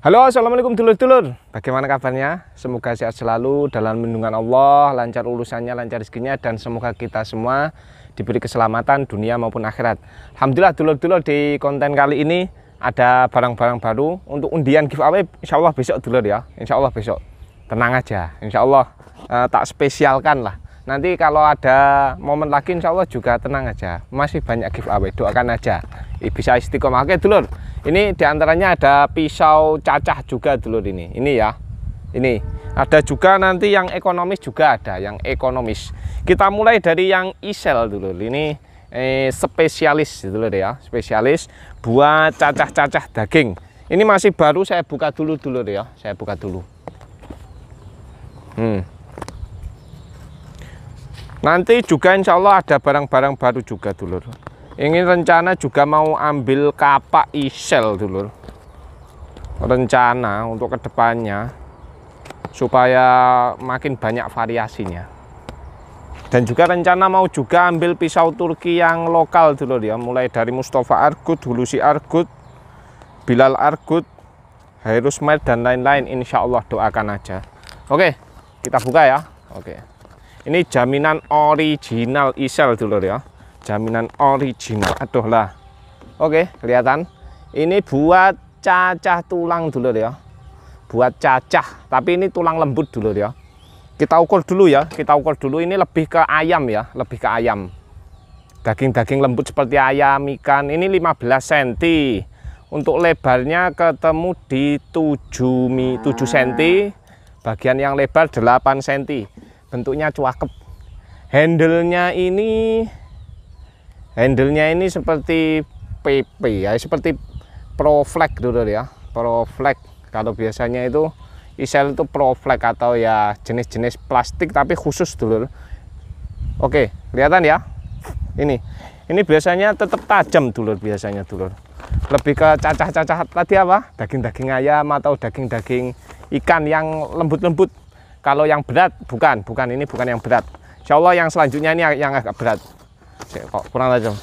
Halo assalamualaikum dulur-dulur. Bagaimana kabarnya? Semoga sehat selalu dalam lindungan Allah Lancar urusannya, lancar rezekinya Dan semoga kita semua diberi keselamatan dunia maupun akhirat. Alhamdulillah dulur-dulur di konten kali ini Ada barang-barang baru Untuk undian giveaway. Insya Allah besok dulur ya. Insya Allah besok. Tenang aja. Insya Allah eh, tak spesialkan lah. Nanti kalau ada momen lagi insya Allah juga tenang aja. Masih banyak giveaway Doakan aja. Bisa istiqomah. Oke dulur ini di antaranya ada pisau cacah juga dulu ini. Ini ya. Ini ada juga nanti yang ekonomis juga ada, yang ekonomis. Kita mulai dari yang isel dulu. Ini eh, spesialis dulu ya, spesialis buat cacah-cacah daging. Ini masih baru saya buka dulu dulu ya, saya buka dulu. Hmm. Nanti juga insya Allah ada barang-barang baru juga dulu ini rencana juga mau ambil kapak isel dulu rencana untuk ke depannya supaya makin banyak variasinya. Dan juga rencana mau juga ambil pisau Turki yang lokal dulu ya. Mulai dari Mustafa Argut, Hulusi Argut, Bilal Argut, Hairus Med dan lain-lain. Insya Allah doakan aja. Oke kita buka ya. Oke. Ini jaminan original isel dulu ya jaminan original. Aduh lah. Oke kelihatan. Ini buat cacah tulang dulu ya buat cacah. Tapi ini tulang lembut dulu ya kita ukur dulu ya. Kita ukur dulu. Ini lebih ke ayam ya. Lebih ke ayam. Daging-daging lembut seperti ayam ikan. Ini 15 cm untuk lebarnya ketemu di 7 mi 7 cm bagian yang lebar 8 cm bentuknya cuakep. Handle-nya ini handle-nya ini seperti PP ya seperti Pro Flag dulu ya. Pro Flag kalau biasanya itu isel itu Pro Flag atau ya jenis-jenis plastik tapi khusus dulu. Oke kelihatan ya? Ini. Ini biasanya tetap tajam dulu biasanya dulu lebih ke cacah-cacah tadi apa? Daging-daging ayam atau daging-daging ikan yang lembut-lembut. Kalau yang berat bukan. Bukan ini bukan yang berat. Insya Allah yang selanjutnya ini yang agak berat kok kurang tajam?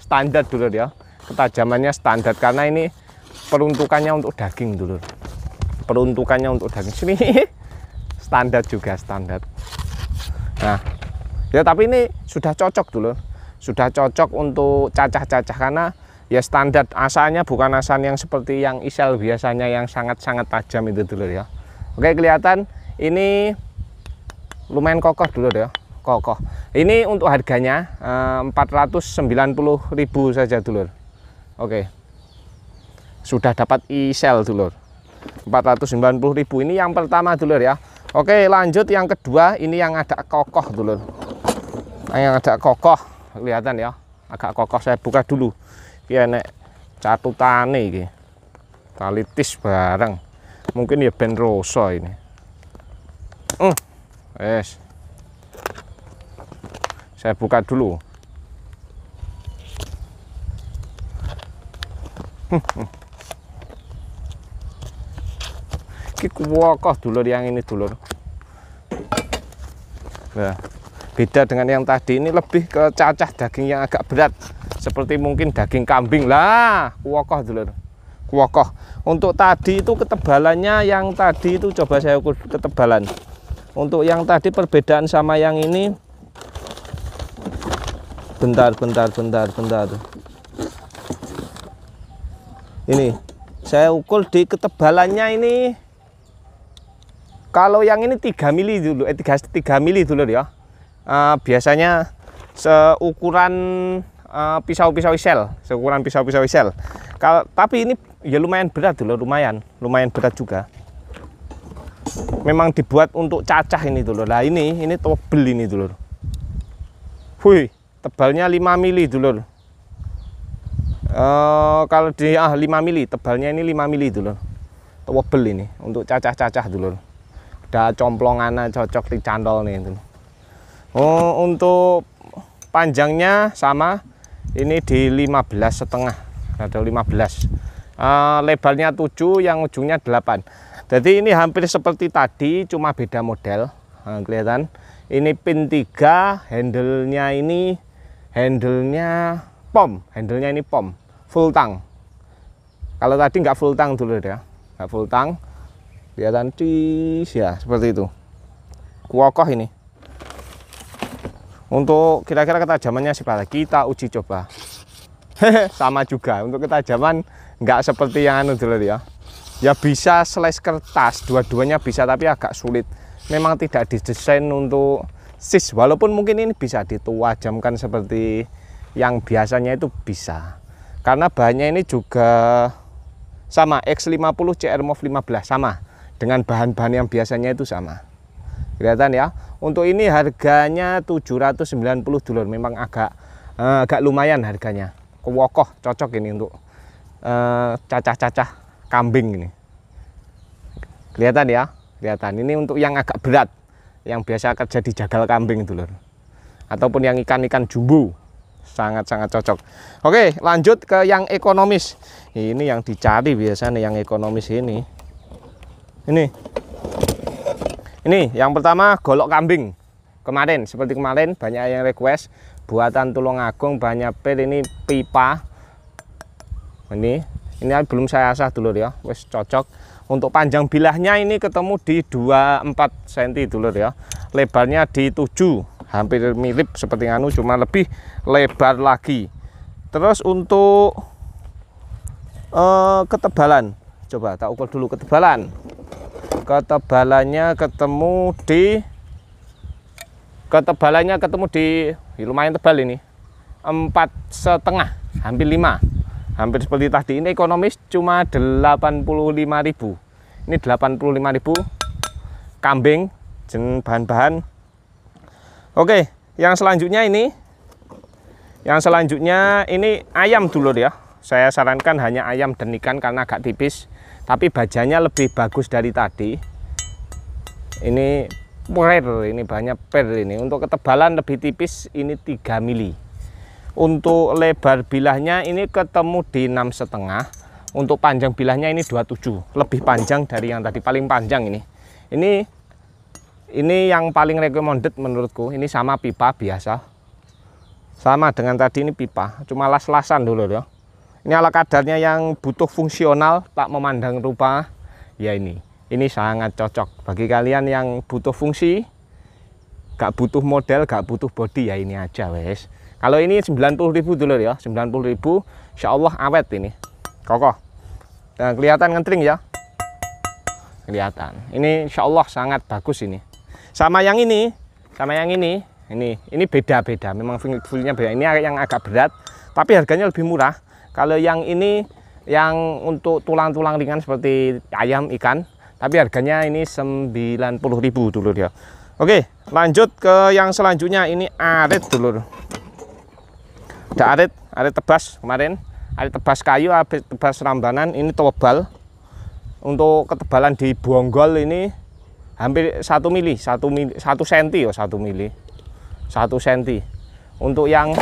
Standar dulu ya ketajamannya standar karena ini peruntukannya untuk daging dulu. Peruntukannya untuk daging. Sini. Standar juga standar. Nah ya tapi ini sudah cocok dulu. Sudah cocok untuk cacah-cacah karena ya standar asalnya bukan asal yang seperti yang isel biasanya yang sangat-sangat tajam itu dulu ya oke kelihatan ini lumayan kokoh dulu ya kokoh. Ini untuk harganya eh, 490.000 saja dulur. Oke. Sudah dapat e-sell dulur. 490.000 ini yang pertama dulur ya. Oke, lanjut yang kedua ini yang ada kokoh dulur. Yang ada kokoh kelihatan ya. Agak kokoh saya buka dulu. Iya nek catutane iki. Talitis bareng. Mungkin ya ben ini. Hmm. Yes saya buka dulu. Ini kuwokoh dulur yang ini dulur. Nah, beda dengan yang tadi. Ini lebih ke cacah daging yang agak berat. Seperti mungkin daging kambing. Lah kuwokoh dulur. Kuwokoh. Untuk tadi itu ketebalannya yang tadi itu coba saya ukur ketebalan. Untuk yang tadi perbedaan sama yang ini bentar bentar bentar bentar. Ini saya ukur di ketebalannya ini kalau yang ini 3 mili dulu eh 3, 3 mili dulu ya. Uh, biasanya seukuran uh, pisau-pisau isel seukuran pisau-pisau isel. Kalau tapi ini ya lumayan berat dulu lumayan lumayan berat juga. Memang dibuat untuk cacah ini dulu. Lah ini ini tebel ini dulu. Wih, tebalnya 5 mili dulur. Uh, kalau di ah 5 mili. Tebalnya ini 5 mili dulur. Tebel ini untuk cacah-cacah dulur. Ada complongan cocok di candol nih itu oh untuk panjangnya sama ini di 15 setengah ada 15 uh, lebarnya 7 yang ujungnya 8 jadi ini hampir seperti tadi cuma beda model. Nah, kelihatan? Ini pin 3 handle-nya ini handle-nya pom, handle-nya ini pom, full tang. kalau tadi nggak full tang dulu ya. Nggak full tang. Kelihatan cis ya seperti itu. Kuokoh ini. Untuk kira-kira ketajamannya seperti kita uji coba. Sama juga. Untuk ketajaman nggak seperti yang anu dulu ya. Ya bisa slice kertas. Dua-duanya bisa tapi agak sulit. Memang tidak didesain untuk sis walaupun mungkin ini bisa dituajamkan seperti yang biasanya itu bisa. Karena bahannya ini juga sama X50 CR MOV 15 sama. Dengan bahan-bahan yang biasanya itu sama. Kelihatan ya? Untuk ini harganya 790 dulur memang agak eh, agak lumayan harganya. Kewokoh cocok ini untuk eh, cacah-cacah kambing ini. Kelihatan ya? Kelihatan. Ini untuk yang agak berat yang biasa kerja di jagal kambing dulur ataupun yang ikan-ikan jumbo. Sangat-sangat cocok. Oke lanjut ke yang ekonomis. Ini yang dicari biasanya yang ekonomis ini. Ini. Ini yang pertama golok kambing. Kemarin seperti kemarin banyak yang request buatan tulung agung banyak per ini pipa. Ini. Ini belum saya asah dulu ya. Wes cocok untuk panjang bilahnya ini ketemu di 24 cm dulu ya. Lebarnya di 7 hampir mirip seperti anu cuma lebih lebar lagi. Terus untuk uh, ketebalan. Coba tak ukur dulu ketebalan. Ketebalannya ketemu di ketebalannya ketemu di ya lumayan tebal ini. Empat setengah hampir lima hampir seperti tadi ini ekonomis cuma 85.000 ini 85.000 kambing jen bahan-bahan Oke, yang selanjutnya ini, yang selanjutnya ini ayam dulu ya. Saya sarankan hanya ayam dan ikan karena agak tipis, tapi bajanya lebih bagus dari tadi. Ini per, ini banyak per ini. Untuk ketebalan lebih tipis ini 3 mili. Untuk lebar bilahnya ini ketemu di enam setengah. Untuk panjang bilahnya ini 27, lebih panjang dari yang tadi paling panjang ini. Ini ini yang paling recommended menurutku. Ini sama pipa biasa. Sama dengan tadi ini pipa. Cuma las-lasan dulu ya. Ini ala kadarnya yang butuh fungsional tak memandang rupa. Ya ini. Ini sangat cocok. Bagi kalian yang butuh fungsi gak butuh model gak butuh body ya ini aja wes kalau ini 90.000 dulu ya 90.000 Insya Allah awet ini. Kokoh. Dan kelihatan ngentring ya? Kelihatan. Ini Insya Allah sangat bagus ini. Sama yang ini sama yang ini. Ini ini beda-beda. Memang fullnya beda. Ini yang agak berat tapi harganya lebih murah. Kalau yang ini yang untuk tulang-tulang ringan seperti ayam ikan tapi harganya ini 90.000 dulu dia Oke lanjut ke yang selanjutnya. Ini arit dulu ada arit arit tebas kemarin. Arit tebas kayu arit tebas rambanan. Ini tebal untuk ketebalan di bonggol ini hampir satu mili satu mili satu senti ya satu mili. Satu senti. Untuk yang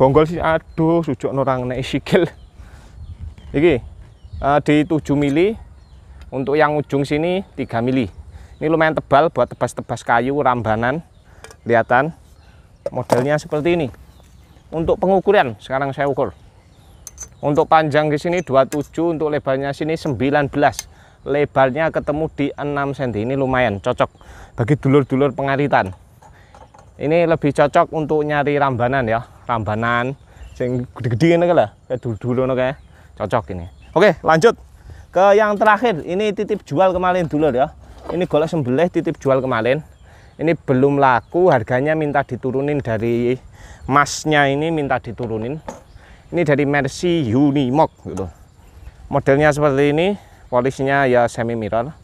bonggol sih aduh sujuk orang naik sikil. Ini uh, di 7 mili. Untuk yang ujung sini 3 mili. Ini lumayan tebal buat tebas-tebas kayu rambanan. Kelihatan modelnya seperti ini untuk pengukuran sekarang saya ukur. Untuk panjang di sini 27 untuk lebarnya sini 19 lebarnya ketemu di 6 cm ini lumayan cocok. Bagi dulur-dulur pengaritan. Ini lebih cocok untuk nyari rambanan ya rambanan yang gede-gede ini lah kayak dulu-dulu kayak cocok ini. Oke lanjut ke yang terakhir. Ini titip jual kemarin dulu ya. Ini golek sembelih titip jual kemarin. Ini belum laku harganya minta diturunin dari masnya ini minta diturunin. Ini dari Mercy Unimog gitu. Modelnya seperti ini polisinya ya semi mirror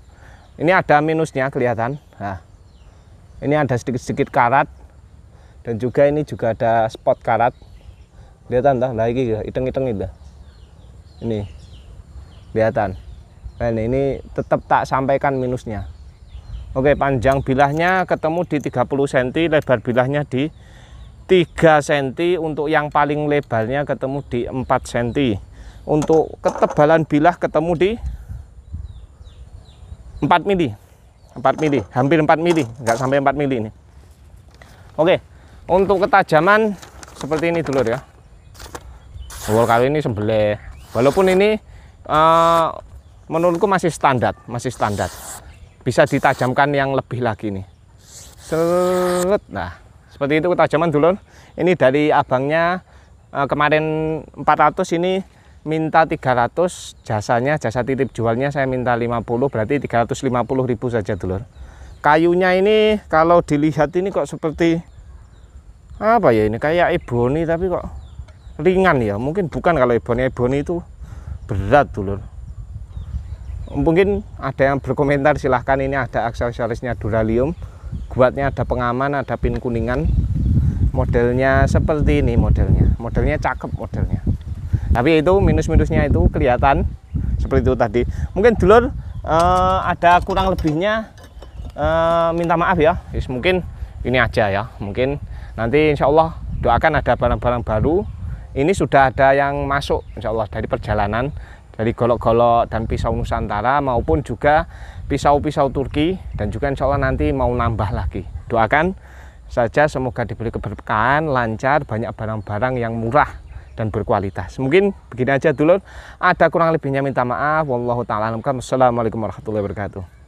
ini ada minusnya kelihatan. Nah ini ada sedikit-sedikit karat. Dan juga ini juga ada spot karat. Kelihatan dah lagi hitung-hitung itu. Ini kelihatan. Nah ini tetap tak sampaikan minusnya. Oke panjang bilahnya ketemu di 30 cm lebar bilahnya di 3 cm untuk yang paling lebarnya ketemu di 4 cm untuk ketebalan bilah ketemu di 4 mili. 4 mili hampir 4 mili. Nggak sampai 4 mili ini. Oke untuk ketajaman seperti ini dulu ya. Wow, kali ini sebelah walaupun ini uh, menurutku masih standar masih standar. Bisa ditajamkan yang lebih lagi nih. Seret nah seperti itu ketajaman dulu ini dari abangnya uh, kemarin 400 ini minta 300 jasanya jasa titip jualnya saya minta 50 berarti 350 ribu saja dulur. Kayunya ini kalau dilihat ini kok seperti apa ya ini kayak ebony tapi kok ringan ya. Mungkin bukan kalau ebony ebony itu berat dulur. Mungkin ada yang berkomentar silahkan ini ada aksesorisnya duralium buatnya ada pengaman ada pin kuningan. Modelnya seperti ini modelnya. Modelnya cakep modelnya. Tapi itu minus-minusnya itu kelihatan seperti itu tadi. Mungkin dulur uh, ada kurang lebihnya uh, minta maaf ya. Yes, mungkin ini aja ya. Mungkin nanti insya Allah doakan ada barang-barang baru. Ini sudah ada yang masuk insya Allah dari perjalanan dari golok-golok dan pisau Nusantara maupun juga pisau-pisau Turki. Dan juga insya Allah nanti mau nambah lagi. Doakan saja semoga diberi keberkahan lancar banyak barang-barang yang murah dan berkualitas. Mungkin begini aja dulu ada kurang lebihnya minta maaf. Wallahu taala assalamualaikum warahmatullahi wabarakatuh